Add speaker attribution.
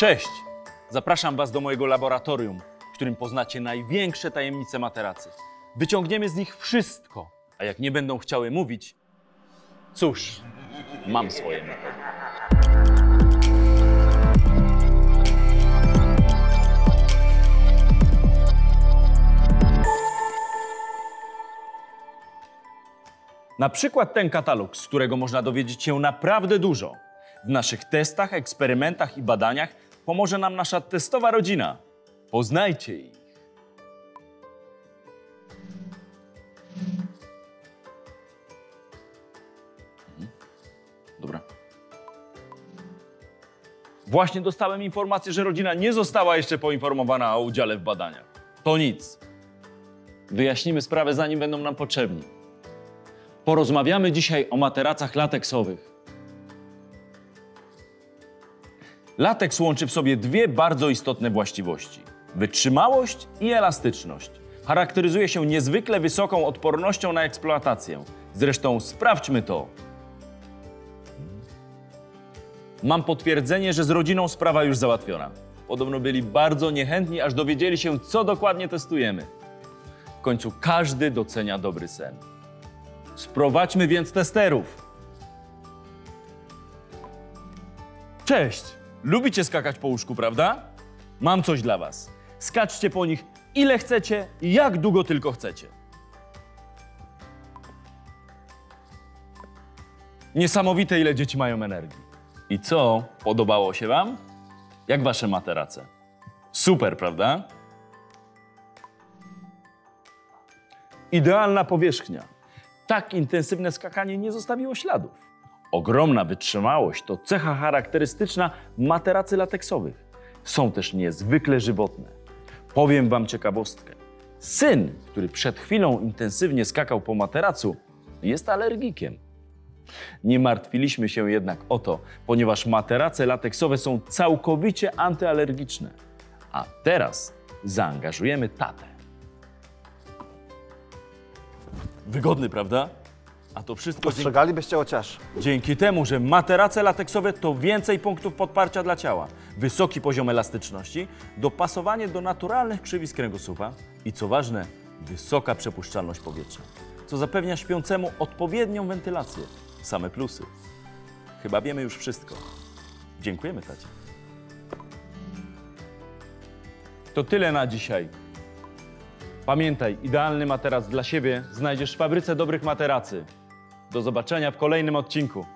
Speaker 1: Cześć! Zapraszam Was do mojego laboratorium, w którym poznacie największe tajemnice materacy. Wyciągniemy z nich wszystko, a jak nie będą chciały mówić, cóż, mam swoje metody. Na przykład ten katalog, z którego można dowiedzieć się naprawdę dużo. W naszych testach, eksperymentach i badaniach pomoże nam nasza testowa rodzina. Poznajcie ich. Dobra. Właśnie dostałem informację, że rodzina nie została jeszcze poinformowana o udziale w badaniach. To nic. Wyjaśnimy sprawę, zanim będą nam potrzebni. Porozmawiamy dzisiaj o materacach lateksowych. Lateks łączy w sobie dwie bardzo istotne właściwości: wytrzymałość i elastyczność. Charakteryzuje się niezwykle wysoką odpornością na eksploatację. Zresztą sprawdźmy to. Mam potwierdzenie, że z rodziną sprawa już załatwiona. Podobno byli bardzo niechętni, aż dowiedzieli się, co dokładnie testujemy. W końcu każdy docenia dobry sen. Sprowadźmy więc testerów. Cześć! Lubicie skakać po łóżku, prawda? Mam coś dla was. Skaczcie po nich ile chcecie i jak długo tylko chcecie. Niesamowite, ile dzieci mają energii. I co? Podobało się wam? Jak wasze materace? Super, prawda? Idealna powierzchnia. Tak intensywne skakanie nie zostawiło śladów. Ogromna wytrzymałość to cecha charakterystyczna materacy lateksowych. Są też niezwykle żywotne. Powiem wam ciekawostkę. Syn, który przed chwilą intensywnie skakał po materacu, jest alergikiem. Nie martwiliśmy się jednak o to, ponieważ materace lateksowe są całkowicie antyalergiczne. A teraz zaangażujemy tatę. Wygodny, prawda? A to wszystko
Speaker 2: Postrzegalibyście chociaż.
Speaker 1: dzięki temu, że materace lateksowe to więcej punktów podparcia dla ciała, wysoki poziom elastyczności, dopasowanie do naturalnych krzywisk kręgosłupa i co ważne, wysoka przepuszczalność powietrza, co zapewnia śpiącemu odpowiednią wentylację. Same plusy. Chyba wiemy już wszystko. Dziękujemy, tacie. To tyle na dzisiaj. Pamiętaj, idealny materac dla siebie znajdziesz w fabryce dobrych materacy. Do zobaczenia w kolejnym odcinku.